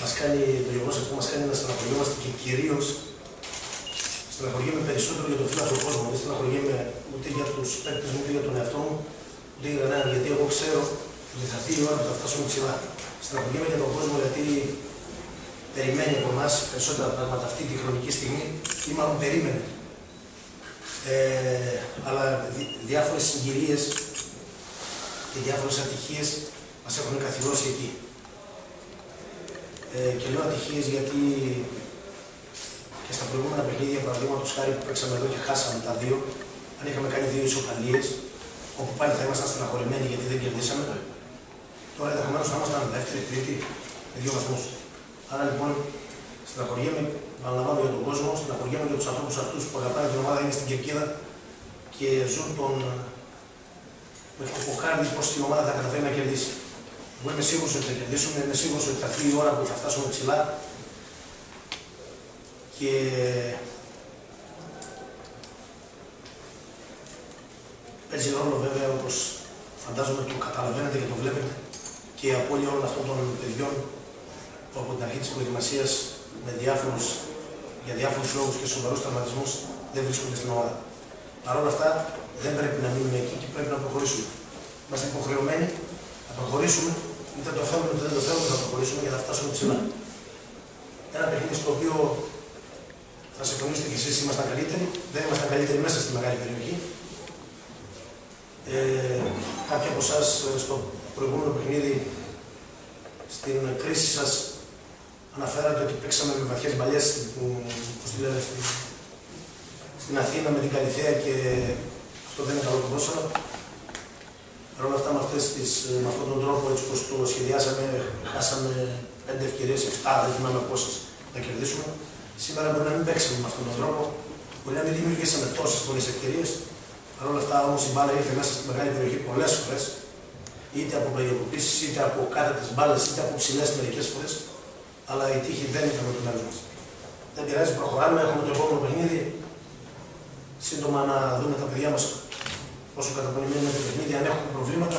που μας κάνει να στεναχωριόμαστε και κυρίως στεναχωριέμαι περισσότερο για τον φίλο κόσμο. Δεν στεναχωριέμαι ούτε για τους παίκτες μου, ούτε για τον εαυτό μου, ούτε για κανέναν. Γιατί εγώ ξέρω ότι θα έρθει η ώρα που θα φτάσουμε ψηλά. Στεναχωριέμαι για τον κόσμο γιατί περιμένει από εμάς περισσότερα πράγματα αυτή τη χρονική στιγμή ή μάλλον περίμενε. Ε, αλλά δι, διάφορες συγκυρίες και διάφορες ατυχίες μας έχουν καθυλώσει εκεί. Ε, και λέω ατυχίες γιατί και στα προηγούμενα παιχνίδια, παραδείγματος χάρη που παίξαμε εδώ και χάσαμε τα δύο, αν είχαμε κάνει δύο ισοπαλίες, όπου πάλι θα ήμασταν στεναχωρημένοι γιατί δεν κερδίσαμε, τώρα ενδεχομένως να ήμασταν δεύτερη, τρίτη, με δύο βαθμούς. Άρα λοιπόν στεναχωριέμαι, παραλαμβάνω για τον κόσμο, στεναχωριέμαι για τους ανθρώπους αυτούς που αγαπάνε την ομάδα, είναι στην κερκίδα και ζουν τον. με το κοκάρδι πώ η ομάδα θα καταφέρει να κερδίσει. Εγώ είμαι σίγουρος ότι θα κερδίσουμε, είμαι σίγουρος ότι θα έρθει η ώρα που θα φτάσουμε ψηλά και παίζει ρόλο βέβαια όπως φαντάζομαι το καταλαβαίνετε και το βλέπετε και η απώλεια όλων αυτών των παιδιών που από την αρχή της προετοιμασίας με διάφορους, για διάφορους λόγους και σοβαρούς τραυματισμούς δεν βρίσκονται στην ομάδα. Παρ' όλα αυτά δεν πρέπει να μείνουμε εκεί και πρέπει να προχωρήσουμε. Είμαστε υποχρεωμένοι να προχωρήσουμε, είτε το θέλουμε είτε δεν το θέλουμε, να προχωρήσουμε για να φτάσουμε ψηλά. Ένα παιχνίδι στο οποίο θα συμφωνήσετε κι εσείς, ήμασταν καλύτεροι. Δεν ήμασταν καλύτεροι μέσα στη μεγάλη περιοχή. Ε, κάποιοι από εσάς στο προηγούμενο παιχνίδι, στην κρίση σας, αναφέρατε ότι παίξαμε με βαθιές μπαλιές στην, στην Αθήνα με την Καλυθέα και αυτό δεν είναι καλό ποδόσφαιρο. Παρ' όλα αυτά, με, αυτές τις, με αυτόν τον τρόπο, έτσι όπως το σχεδιάσαμε, χάσαμε πέντε ευκαιρίες, 7, δεν θυμάμαι πόσες, να κερδίσουμε. Σήμερα μπορεί να μην παίξουμε με αυτόν τον τρόπο, μπορεί να μην δημιουργήσαμε τόσες πολλές ευκαιρίες. Παρ' όλα αυτά όμως η μπάλα ήρθε μέσα στη μεγάλη περιοχή πολλές φορές, είτε από περιοχοποίησει, είτε από κάθετες μπάλες, είτε από ψηλές μερικές φορές. Αλλά η τύχη δεν ήταν με το μέρο μας. Δεν πειράζει, προχωράμε, έχουμε το επόμενο παιχνίδι. Σύντομα να δούμε τα παιδιά μας όσο καταπονημένοι με το παιχνίδι, αν έχουμε προβλήματα,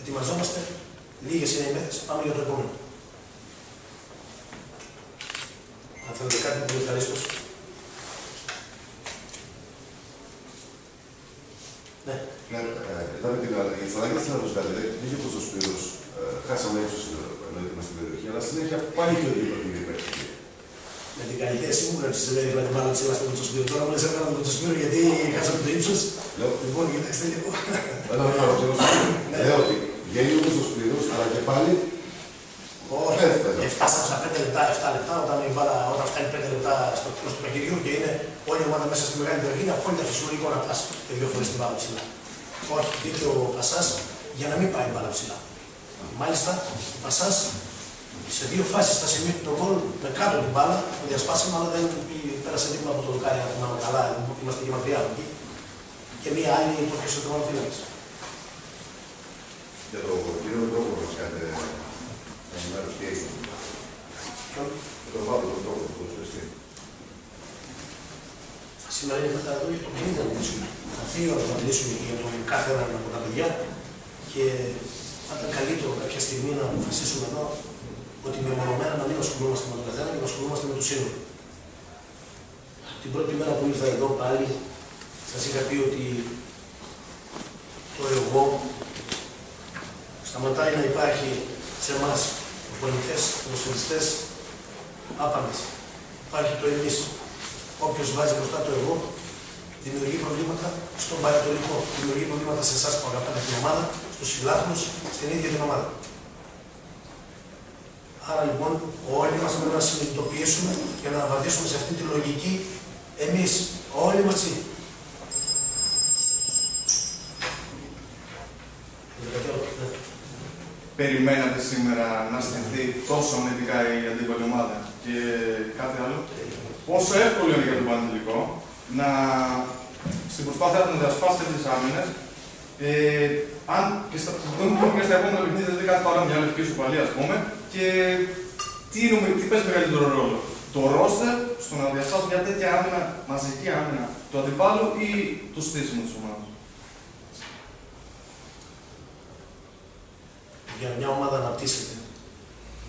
ετοιμαζόμαστε. Λίγες είναι οι μέρε, πάμε για το επόμενο. Αν θέλετε κάτι πολύ ευχαρίστω. Ναι. Ναι, κοιτάμε την άλλη. Η φωνάκια της Λαροσγάλη δεν είχε πως ο Σπύρος χάσαμε ίσως ενώ ήταν στην περιοχή, αλλά συνέχεια πάλι και ο ίδιο παιχνίδι παίχτηκε. Με την καλή σίγουρα τη λέει δηλαδή μάλλον της είμαστε με το Σπύρο. Τώρα μου λες έκανα με το Σπύρο γιατί χάσαμε το ύψος. Λοιπόν, κοιτάξτε λίγο. Ένα λεπτό, Λέω ότι βγαίνει όπως ο Σπύρος, αλλά και πάλι όχι, φτάσαμε στα 5 λεπτά, 7 λεπτά, όταν, η μπάλα, όταν φτάνει 5 λεπτά στο τέλο του παιχνιδιού και είναι όλη η ομάδα μέσα στη μεγάλη περιοχή, είναι απόλυτα φυσιολογικό να πας και δύο φορές την μπάλα ψηλά. Όχι, δίκιο ο Πασάς για να μην πάει η μπάλα ψηλά. Μάλιστα, ο Πασάς σε δύο φάσεις στα σημεία του γκολ με κάτω την μπάλα, το διασπάσαμε, αλλά δεν πέρασε τίποτα από το δοκάρι, αν θυμάμαι καλά, είμαστε και μακριά από εκεί. Και μία άλλη το πιέσε το Για το κύριο τρόπο να κάνετε ενημέρωση τι έγινε. Τον Παύλο τον τρόπο του Σήμερα είναι μετά εδώ για το 50 να μιλήσουμε. Θα έρθει η ώρα να μιλήσουμε για τον κάθε έναν από τα παιδιά και θα ήταν καλύτερο κάποια στιγμή να αποφασίσουμε εδώ ότι μεμονωμένα να μην ασχολούμαστε με τον καθένα και να ασχολούμαστε με το σύνολο. Την πρώτη μέρα που ήρθα εδώ πάλι, σας είχα πει ότι το εγώ σταματάει να υπάρχει σε εμάς πολιτές, ποδοσφαιριστές, άπαντες. Υπάρχει το εμείς. Όποιος βάζει μπροστά το εγώ, δημιουργεί προβλήματα στον παρατολικό. Δημιουργεί προβλήματα σε εσάς που αγαπάτε την ομάδα, στους φιλάθλους, στην ίδια την ομάδα. Άρα λοιπόν όλοι μας πρέπει να συνειδητοποιήσουμε και να βαδίσουμε σε αυτή τη λογική εμείς, όλοι μαζί. περιμένατε σήμερα να στηθεί τόσο αμυντικά η αντίπαλη ομάδα και κάτι άλλο; Πόσο εύκολο είναι για τον Πανετολικό να στην προσπάθεια του να διασπάσετε τις άμυνες, ε, αν και στα, δούμε και στα επόμενα παιχνίδια δεν κάτι παρόμοιο, μια λευκή παλιά, ας πούμε, και τι, τι παίζει μεγαλύτερο ρόλο. Το ρόστερ στο να διασπάσουν μια τέτοια άμυνα, μαζική άμυνα του αντιπάλου ή το στήσιμο της ομάδας; για μια ομάδα να αναπτύσσεται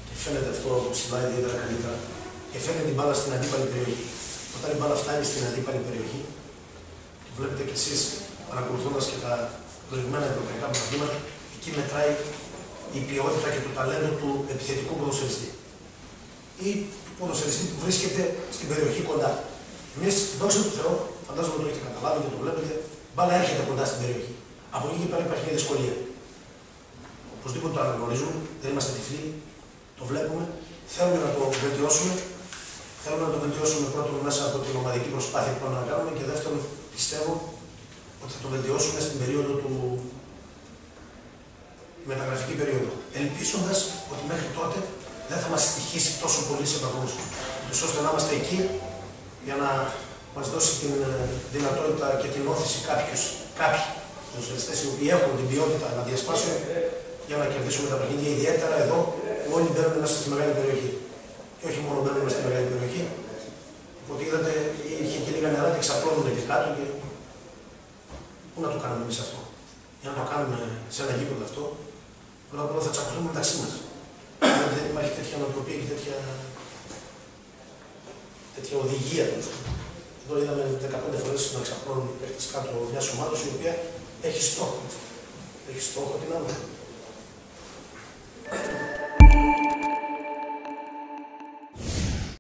και φαίνεται αυτό ψηλά ιδιαίτερα καλύτερα, και φέρνει την μπάλα στην αντίπαλη περιοχή. Όταν η μπάλα φτάνει στην αντίπαλη περιοχή, το βλέπετε κι εσείς παρακολουθώντας και τα προηγούμενα ευρωπαϊκά πρωταθλήματα, εκεί μετράει η ποιότητα και το ταλέντο του επιθετικού ποδοσφαιριστή. Ή του ποδοσφαιριστή που βρίσκεται στην περιοχή κοντά. Εμείς, δόξα τω Θεώ, φαντάζομαι το έχετε καταλάβει και το βλέπετε, μπάλα έρχεται κοντά στην περιοχή. Από εκεί και πέρα υπάρχει μια δυσκολία. Οπωσδήποτε το αναγνωρίζουμε, δεν είμαστε τυφλοί, το βλέπουμε, θέλουμε να το βελτιώσουμε. Θέλουμε να το βελτιώσουμε πρώτον μέσα από την ομαδική προσπάθεια που πάμε να κάνουμε και δεύτερον πιστεύω ότι θα το βελτιώσουμε στην περίοδο του μεταγραφική περίοδο. Ελπίζοντας ότι μέχρι τότε δεν θα μας στοιχήσει τόσο πολύ σε βαθμού. ώστε να είμαστε εκεί για να μας δώσει την ε, δυνατότητα και την όθηση κάποιου, κάποιοι ποδοσφαιριστέ οι οποίοι έχουν την ποιότητα να διασπάσουν για να κερδίσουμε τα παιχνίδια. Ιδιαίτερα εδώ που όλοι μπαίνουν μέσα στη μεγάλη περιοχή. Και όχι μόνο μπαίνουμε στη μεγάλη περιοχή. Οπότε είδατε, είχε και λίγα νερά και ξαπλώνουν και κάτω. Και... Πού να το κάνουμε εμείς αυτό. Για να το κάνουμε σε ένα γήπεδο αυτό, πρώτα απ' όλα θα τσακωθούμε μεταξύ μας. δεν υπάρχει τέτοια νοοτροπία και τέτοια, τέτοια οδηγία. Εδώ είδαμε 15 φορές να ξαπλώνουν οι κάτω μιας ομάδας η οποία έχει στόχο. Έχει στόχο την άλλη.